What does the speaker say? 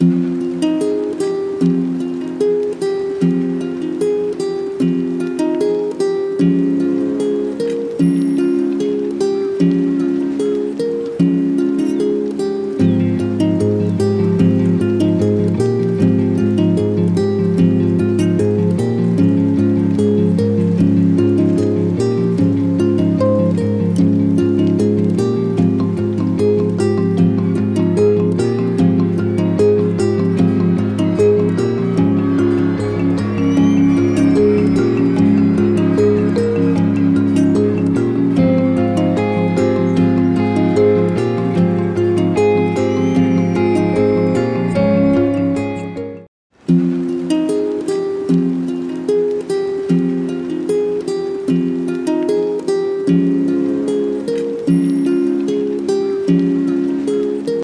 you